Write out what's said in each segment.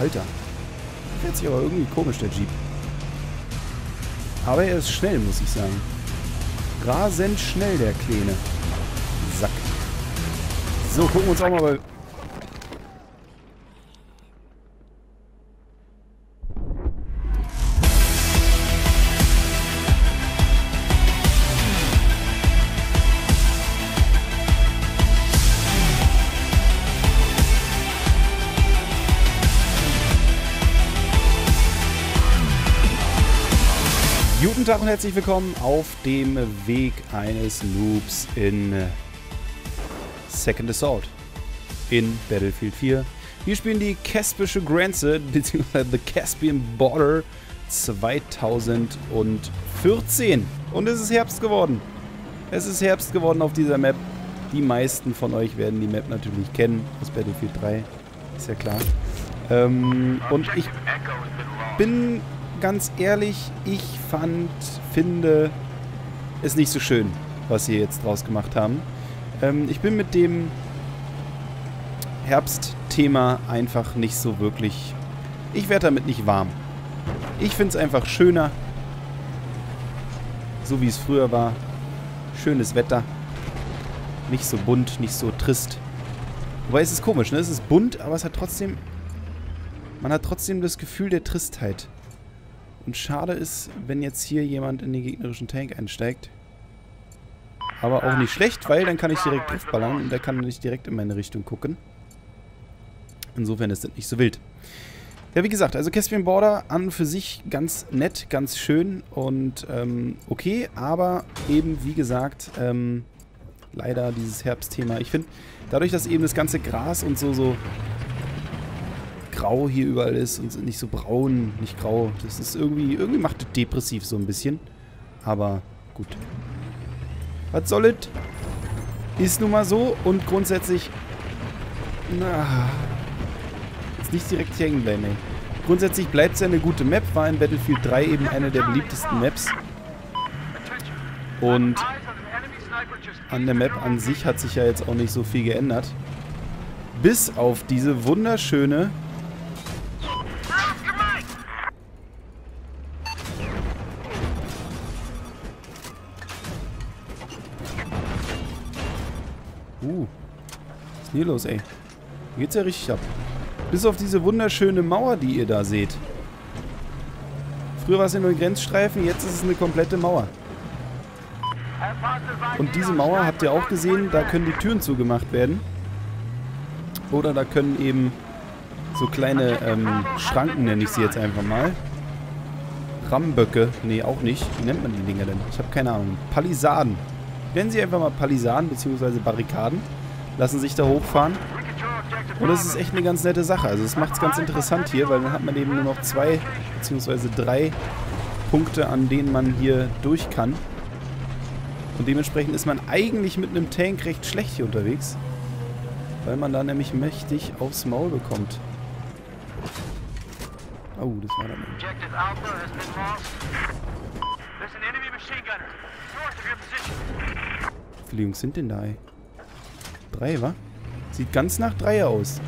Alter. Fährt sich aber irgendwie komisch, der Jeep. Aber er ist schnell, muss ich sagen. Rasend schnell, der Kleine. Sack. So, gucken wir uns auch mal bei... Guten Tag und herzlich willkommen auf dem Weg eines Noobs in Second Assault in Battlefield 4. Wir spielen die Kaspische Grenze, beziehungsweise The Caspian Border 2014. Und es ist Herbst geworden. Es ist Herbst geworden auf dieser Map. Die meisten von euch werden die Map natürlich kennen aus Battlefield 3. Ist ja klar. Ähm, und ich bin ganz ehrlich, ich fand, finde es nicht so schön, was sie jetzt draus gemacht haben. Ähm, ich bin mit dem Herbstthema einfach nicht so wirklich... Ich werde damit nicht warm. Ich finde es einfach schöner, so wie es früher war. Schönes Wetter. Nicht so bunt, nicht so trist. Wobei es ist komisch, ne? Es ist bunt, aber es hat trotzdem... Man hat trotzdem das Gefühl der Tristheit. Und schade ist, wenn jetzt hier jemand in den gegnerischen Tank einsteigt. Aber auch nicht schlecht, weil dann kann ich direkt draufballern und der kann nicht direkt in meine Richtung gucken. Insofern ist das nicht so wild. Ja, wie gesagt, also Caspian Border an und für sich ganz nett, ganz schön und ähm, okay, aber eben, wie gesagt, ähm, leider dieses Herbstthema. Ich finde, dadurch, dass eben das ganze Gras und so, so grau hier überall ist und nicht so braun, nicht grau. Das ist irgendwie, irgendwie macht es depressiv so ein bisschen. Aber gut. Was soll es? Ist nun mal so und grundsätzlich... Na, jetzt nicht direkt hier hängen bleiben, ey. Grundsätzlich bleibt es ja eine gute Map, war in Battlefield 3 eben eine der beliebtesten Maps. Und an der Map an sich hat sich ja jetzt auch nicht so viel geändert. Bis auf diese wunderschöne hier los, ey? Hier geht's ja richtig ab. Bis auf diese wunderschöne Mauer, die ihr da seht. Früher war es ja nur ein Grenzstreifen, jetzt ist es eine komplette Mauer. Und diese Mauer, habt ihr auch gesehen, da können die Türen zugemacht werden. Oder da können eben so kleine ähm, Schranken, nenne ich sie jetzt einfach mal. Ramböcke, nee, auch nicht. Wie nennt man die Dinger denn? Ich habe keine Ahnung. Palisaden. Nennen sie einfach mal Palisaden bzw. Barrikaden. Lassen sich da hochfahren. Und das ist echt eine ganz nette Sache. Also es macht es ganz interessant hier, weil dann hat man eben nur noch zwei bzw. drei Punkte, an denen man hier durch kann. Und dementsprechend ist man eigentlich mit einem Tank recht schlecht hier unterwegs. Weil man da nämlich mächtig aufs Maul bekommt. Oh, das war dann... Wie viele Jungs sind denn da, ey? Drei, wa? Sieht ganz nach Dreier aus.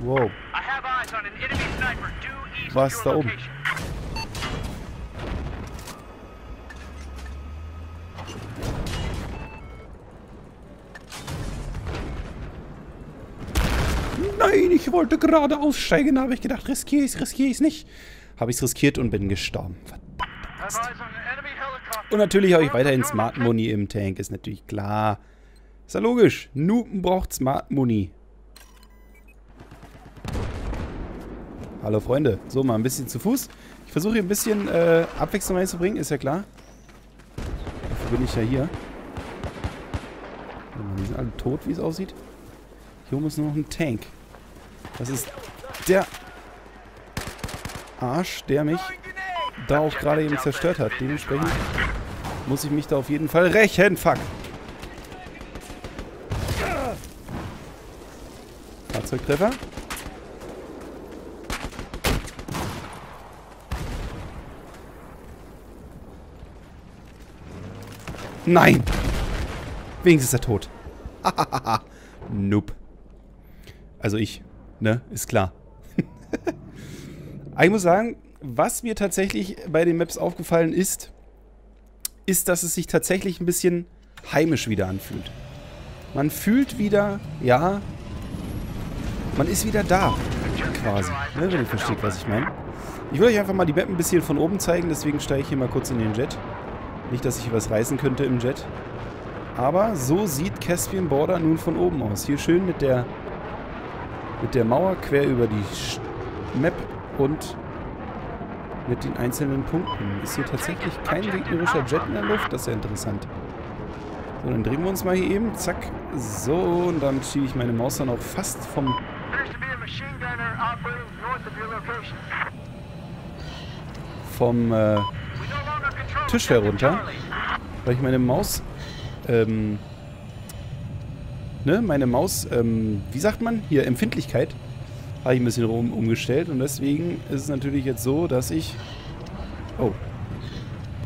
Wow. Was da oben? Nein, ich wollte gerade aussteigen, habe ich gedacht, riskiere ich es, riskiere ich es nicht. Habe ich es riskiert und bin gestorben. Verdammt. Und natürlich habe ich weiterhin Smart Money im Tank, ist natürlich klar. Ist ja logisch. Nupen braucht Smart Money. Hallo Freunde. So, mal ein bisschen zu Fuß. Ich versuche hier ein bisschen äh, Abwechslung reinzubringen, ist ja klar. Dafür bin ich ja hier. Die sind alle tot, wie es aussieht. Hier oben ist nur noch ein Tank. Das ist der Arsch, der mich da auch gerade eben zerstört hat. Dementsprechend muss ich mich da auf jeden Fall rächen. Fuck. Fahrzeugtreffer. Nein! Wenigstens ist er tot. nope. Also ich, ne? Ist klar. ich muss sagen, was mir tatsächlich bei den Maps aufgefallen ist, ist, dass es sich tatsächlich ein bisschen heimisch wieder anfühlt. Man fühlt wieder, ja, man ist wieder da, quasi, ne, wenn ihr versteht, was ich meine. Ich will euch einfach mal die Map ein bisschen von oben zeigen, deswegen steige ich hier mal kurz in den Jet. Nicht, dass ich was reißen könnte im Jet. Aber so sieht Caspian Border nun von oben aus. Hier schön mit der mit der Mauer quer über die Map und mit den einzelnen Punkten. Ist hier tatsächlich kein gegnerischer Jet in der Luft? Das ist ja interessant. So, dann drehen wir uns mal hier eben. Zack. So, und dann schiebe ich meine Maus dann auch fast vom... vom äh, Tisch herunter. Weil ich meine Maus... Ähm, ne, meine Maus, ähm, wie sagt man? Hier, Empfindlichkeit habe ich ein bisschen rum umgestellt und deswegen ist es natürlich jetzt so, dass ich... Oh.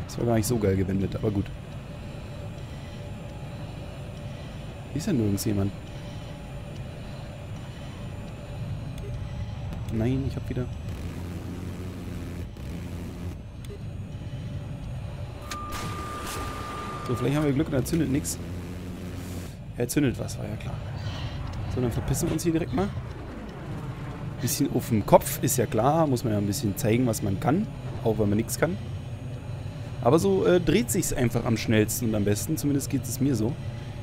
Das war gar nicht so geil gewendet, aber gut. Ist ja nirgends jemand. Nein, ich hab wieder... So, vielleicht haben wir Glück und er zündet nichts. Er zündet was, war ja klar. So, dann verpissen wir uns hier direkt mal. Bisschen auf dem Kopf, ist ja klar. Muss man ja ein bisschen zeigen, was man kann. Auch wenn man nichts kann. Aber so äh, dreht sich's einfach am schnellsten und am besten. Zumindest geht es mir so.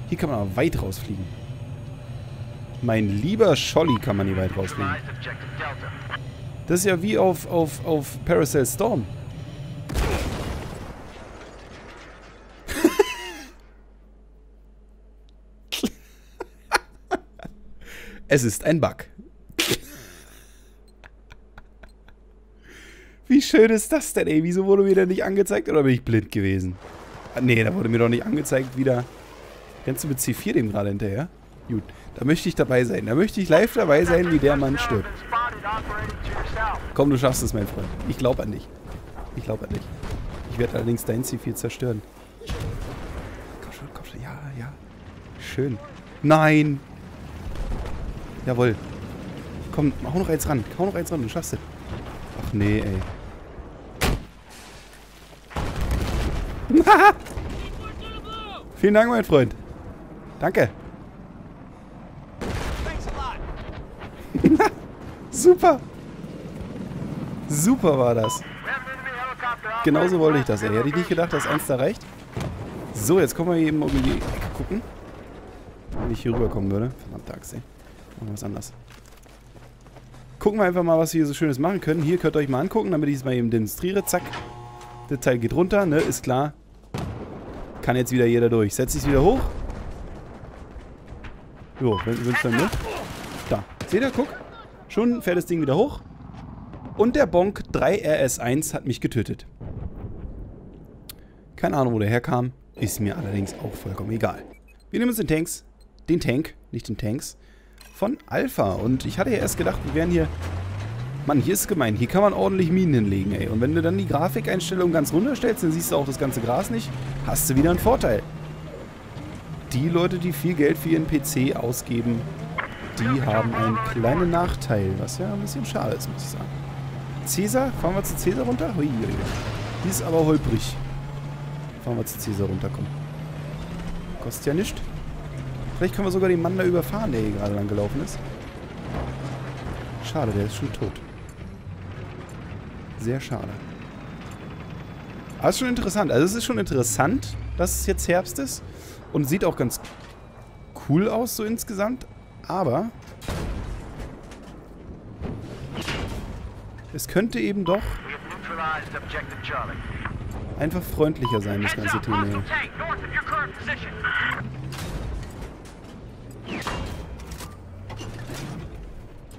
Hier kann man aber weit rausfliegen. Mein lieber Scholli kann man hier weit rausfliegen. Das ist ja wie auf, auf, auf Paracel Storm. es ist ein Bug. Wie schön ist das denn, ey? Wieso wurde mir denn nicht angezeigt oder bin ich blind gewesen? Ah, nee, da wurde mir doch nicht angezeigt wieder. Rennst du mit C4 dem gerade hinterher? Gut, da möchte ich dabei sein. Da möchte ich live dabei sein, wie der Mann stirbt. Komm, du schaffst es, mein Freund. Ich glaube an dich. Ich glaube an dich. Ich werde allerdings dein C4 zerstören. Komm schon, komm schon. Ja, ja. Schön. Nein. Jawohl. Komm, hau noch eins ran. Hau noch eins ran, du schaffst es. Ach nee, ey. Vielen Dank, mein Freund. Danke. Super. Super war das. Genauso wollte ich das, ey. Hätte ich nicht gedacht, dass eins da reicht. So, jetzt kommen wir eben um die Ecke gucken. Wenn ich hier rüberkommen würde. Verdammte Axt, ey. Machen wir was anderes. Gucken wir einfach mal, was wir hier so Schönes machen können. Hier könnt ihr euch mal angucken, damit ich es mal eben demonstriere. Zack. Das Teil geht runter, ne? Ist klar. Kann jetzt wieder jeder durch. Setze ich es wieder hoch. Jo, wenn es dann mit. Da. Seht ihr? Guck. Schon fährt das Ding wieder hoch. Und der Bonk 3RS1 hat mich getötet. Keine Ahnung, wo der herkam. Ist mir allerdings auch vollkommen egal. Wir nehmen uns den Tanks. Den Tank, nicht den Tanks. Von Alpha. Und ich hatte ja erst gedacht, wir wären hier Mann, hier ist gemein. Hier kann man ordentlich Minen hinlegen, ey. Und wenn du dann die Grafikeinstellung ganz runterstellst, dann siehst du auch das ganze Gras nicht. Hast du wieder einen Vorteil. Die Leute, die viel Geld für ihren PC ausgeben, die haben einen kleinen Nachteil. Was ja ein bisschen schade ist, muss ich sagen. Cäsar? Fahren wir zu Cäsar runter? Hui, hui. Die ist aber holprig. Fahren wir zu Cäsar runter, komm. Kostet ja nichts. Vielleicht können wir sogar den Mann da überfahren, der hier gerade lang gelaufen ist. Schade, der ist schon tot. Sehr schade. Aber es ist schon interessant. Also es ist schon interessant, dass es jetzt Herbst ist. Und sieht auch ganz cool aus so insgesamt. Aber es könnte eben doch einfach freundlicher sein, das ganze Thema.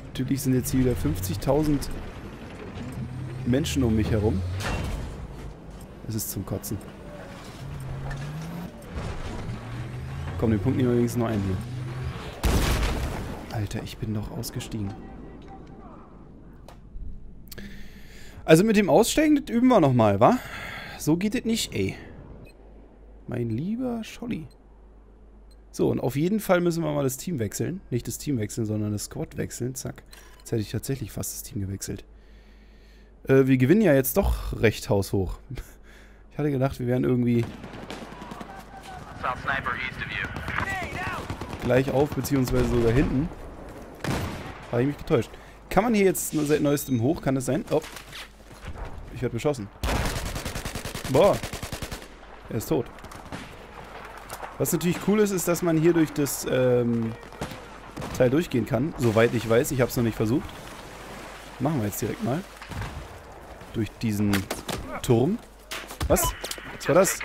Natürlich sind jetzt hier wieder 50.000 Menschen um mich herum. Es ist zum Kotzen. Komm, den Punkt nehmen wir übrigens noch ein hier. Alter, ich bin doch ausgestiegen. Also mit dem Aussteigen, das üben wir nochmal, wa? So geht es nicht, ey. Mein lieber Scholli. So, und auf jeden Fall müssen wir mal das Team wechseln. Nicht das Team wechseln, sondern das Squad wechseln. Zack. Jetzt hätte ich tatsächlich fast das Team gewechselt. Äh, wir gewinnen ja jetzt doch recht haushoch. Ich hatte gedacht, wir wären irgendwie gleich auf, beziehungsweise sogar hinten. Habe ich mich getäuscht. Kann man hier jetzt seit neuestem hoch? Kann das sein? Oh. Ich werde beschossen. Boah. Er ist tot. Was natürlich cool ist, ist, dass man hier durch das ähm, Teil durchgehen kann. Soweit ich weiß. Ich habe es noch nicht versucht. Machen wir jetzt direkt mal. Durch diesen Turm. Was? Was war das?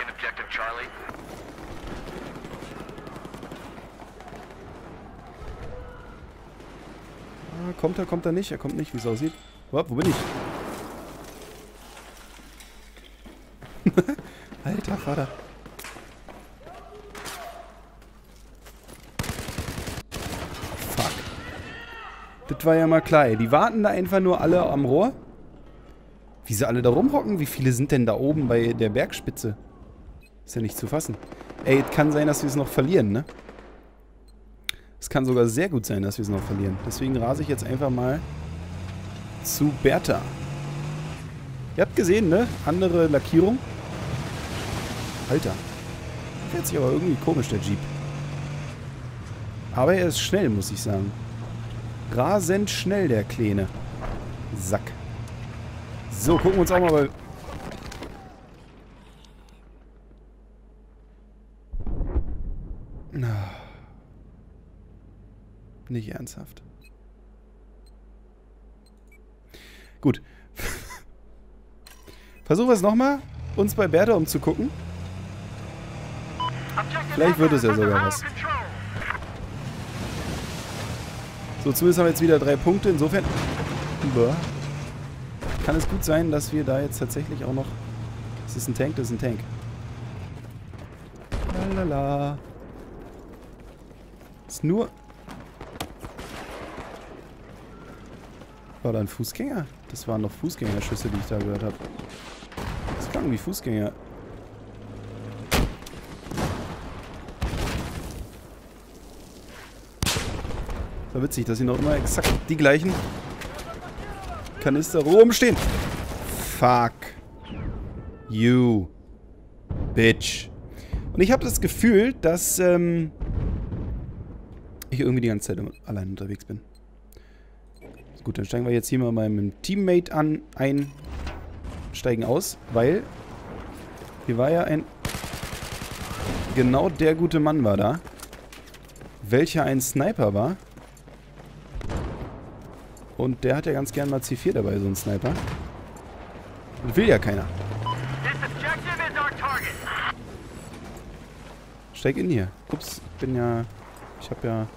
Ah, kommt er, kommt er nicht? Er kommt nicht, wie es aussieht. Wo bin ich? Alter Vater. Fuck. Das war ja mal klar. Die warten da einfach nur alle am Rohr. Wie sie alle da rumhocken? Wie viele sind denn da oben bei der Bergspitze? Ist ja nicht zu fassen. Ey, es kann sein, dass wir es noch verlieren, ne? Es kann sogar sehr gut sein, dass wir es noch verlieren. Deswegen rase ich jetzt einfach mal zu Bertha. Ihr habt gesehen, ne? Andere Lackierung. Alter. Fährt sich aber irgendwie komisch, der Jeep. Aber er ist schnell, muss ich sagen. Rasend schnell, der Kleine. Sack. So, gucken wir uns auch mal bei... Nicht ernsthaft. Gut. Versuchen wir es nochmal, uns bei Bertha umzugucken. Vielleicht wird es ja sogar was. So, zumindest haben wir jetzt wieder drei Punkte. Insofern... Boah kann es gut sein, dass wir da jetzt tatsächlich auch noch... Das ist ein Tank, das ist ein Tank. Lalala. Ist nur... War da ein Fußgänger? Das waren noch Fußgängerschüsse, die ich da gehört habe. Das klang wie Fußgänger. War witzig, dass sie noch immer exakt die gleichen Kanister rumstehen. Fuck. You. Bitch. Und ich habe das Gefühl, dass ähm, ich irgendwie die ganze Zeit allein unterwegs bin. Gut, dann steigen wir jetzt hier mal meinem Teammate an, ein, steigen aus, weil hier war ja ein genau der gute Mann war da, welcher ein Sniper war. Und der hat ja ganz gern mal C4 dabei, so ein Sniper. Und will ja keiner. Steig in hier. Ups, ich bin ja... Ich hab ja...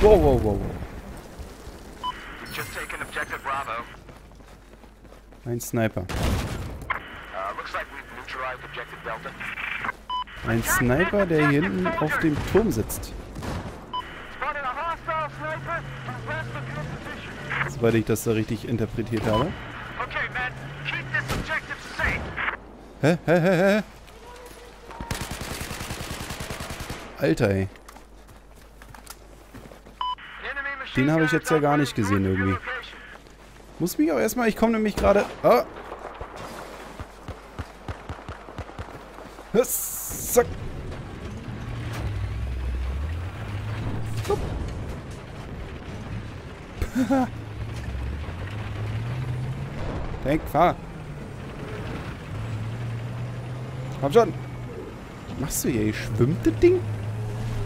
Wow, wow, wow, wow. Ein Sniper. Ein Sniper, der hier hinten auf dem Turm sitzt. Soweit ich das da richtig interpretiert habe. Hä? Hä? Hä? Hä? Alter, ey. Den habe ich jetzt ja gar nicht gesehen irgendwie. Muss mich auch erstmal... Ich komme nämlich gerade... Ah. Zack. Tank, fahr. Komm schon. Was machst du hier? Schwimmt das Ding?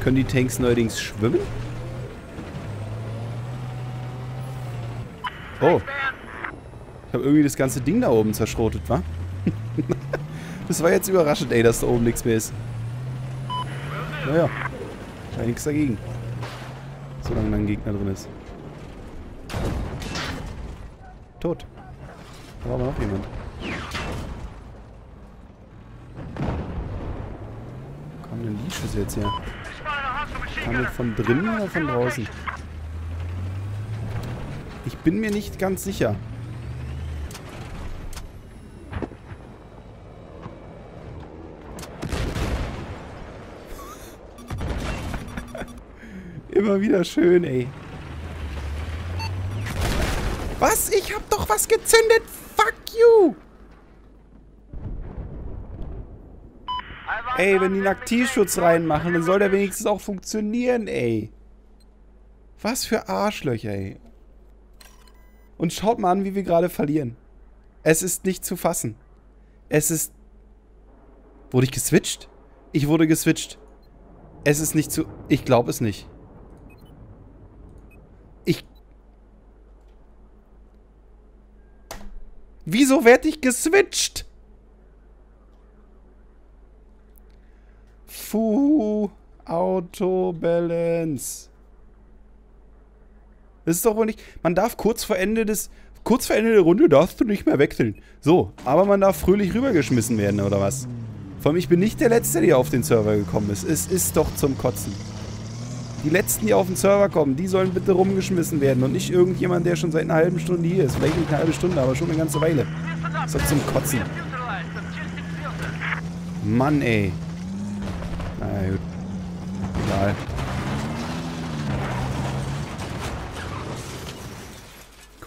Können die Tanks neuerdings schwimmen? Oh. Ich habe irgendwie das ganze Ding da oben zerschrotet, wa? das war jetzt überraschend, ey, dass da oben nichts mehr ist. Naja. Da nichts dagegen. Solange da ein Gegner drin ist. Tot. Da war aber noch jemand. Wo kam denn die Schüsse jetzt her? Kamen von drinnen oder von draußen? Ich bin mir nicht ganz sicher. Immer wieder schön, ey. Was? Ich hab doch was gezündet! Fuck you. Ey, wenn die einen Aktivschutz reinmachen, dann soll der wenigstens auch funktionieren, ey. Was für Arschlöcher, ey. Und schaut mal an, wie wir gerade verlieren. Es ist nicht zu fassen. Es ist... Wurde ich geswitcht? Ich wurde geswitcht. Es ist nicht zu... Ich glaube es nicht. Ich... Wieso werde ich geswitcht? Fu Auto Balance. Das ist doch wohl nicht. Man darf kurz vor Ende des. Kurz vor Ende der Runde darfst du nicht mehr wechseln. So, aber man darf fröhlich rübergeschmissen werden, oder was? Vor allem, ich bin nicht der Letzte, der auf den Server gekommen ist. Es ist doch zum Kotzen. Die Letzten, die auf den Server kommen, die sollen bitte rumgeschmissen werden und nicht irgendjemand, der schon seit einer halben Stunde hier ist. Vielleicht nicht eine halbe Stunde, aber schon eine ganze Weile. Das ist doch zum Kotzen. Mann, ey. Naja, gut. Egal.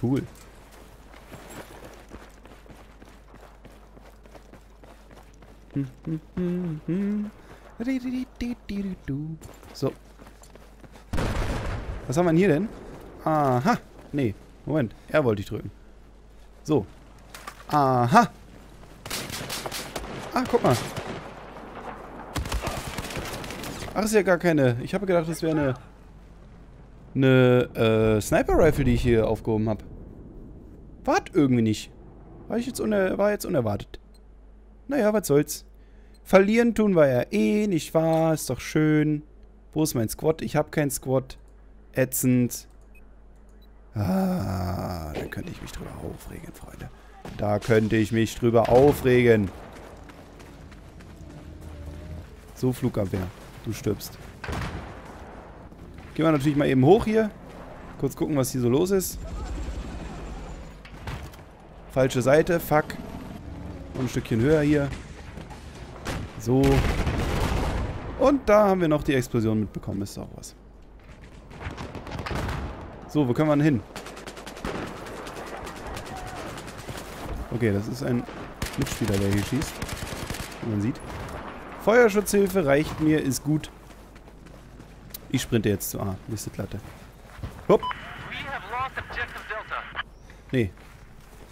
Cool. So. Was haben wir denn hier denn? Aha. Nee. Moment. Er wollte ich drücken. So. Aha. Ah, guck mal. Ach, ist ja gar keine. Ich habe gedacht, das wäre eine eine äh, Sniper-Rifle, die ich hier aufgehoben habe. Wart irgendwie nicht. War, ich jetzt war jetzt unerwartet. Naja, was soll's. Verlieren tun wir ja eh, nicht wahr? Ist doch schön. Wo ist mein Squad? Ich habe keinen Squad. Ätzend. Ah, da könnte ich mich drüber aufregen, Freunde. Da könnte ich mich drüber aufregen. So, Flugabwehr. Du stirbst. Gehen wir natürlich mal eben hoch hier. Kurz gucken, was hier so los ist. Falsche Seite, fuck. Und ein Stückchen höher hier. So. Und da haben wir noch die Explosion mitbekommen. Ist auch was. So, wo können wir denn hin? Okay, das ist ein Mitspieler, der hier schießt. Wie man sieht. Feuerschutzhilfe reicht mir, ist gut. Ich sprinte jetzt zu A. Nächste Platte. Hopp. Nee.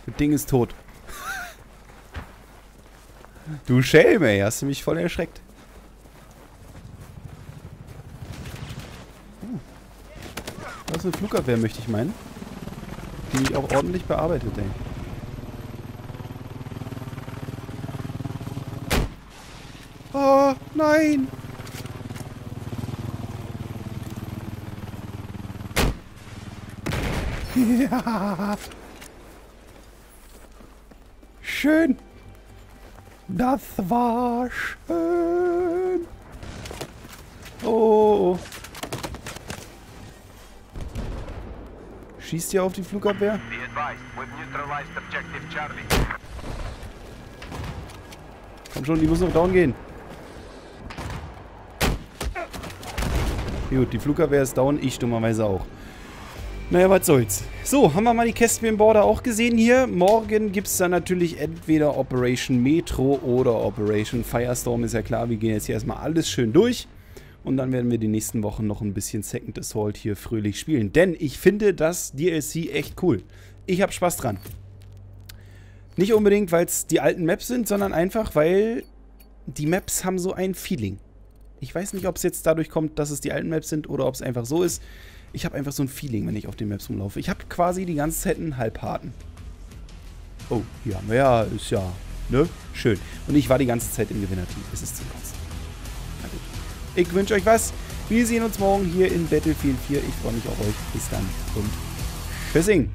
Das Ding ist tot. du Schelm, ey. Hast du mich voll erschreckt. Uh. Das ist eine Flugabwehr, möchte ich meinen. Die auch ordentlich bearbeitet, ey. Oh, nein! Ja. Schön. Das war schön. Oh. Schießt ihr auf die Flugabwehr? Komm schon, die muss noch down gehen. Gut, die Flugabwehr ist down, ich dummerweise auch. Naja, was soll's. So, haben wir mal die Caspian Border auch gesehen hier. Morgen gibt es dann natürlich entweder Operation Metro oder Operation Firestorm. Ist ja klar, wir gehen jetzt hier erstmal alles schön durch. Und dann werden wir die nächsten Wochen noch ein bisschen Second Assault hier fröhlich spielen. Denn ich finde das DLC echt cool. Ich habe Spaß dran. Nicht unbedingt, weil es die alten Maps sind, sondern einfach, weil die Maps haben so ein Feeling. Ich weiß nicht, ob es jetzt dadurch kommt, dass es die alten Maps sind oder ob es einfach so ist. Ich habe einfach so ein Feeling, wenn ich auf den Maps rumlaufe. Ich habe quasi die ganze Zeit einen Halbharten. Oh, hier haben wir ja, ist ja, ne? Schön. Und ich war die ganze Zeit im Gewinnerteam. Es ist zu kotzen. Ich wünsche euch was. Wir sehen uns morgen hier in Battlefield 4. Ich freue mich auf euch. Bis dann und tschüssing.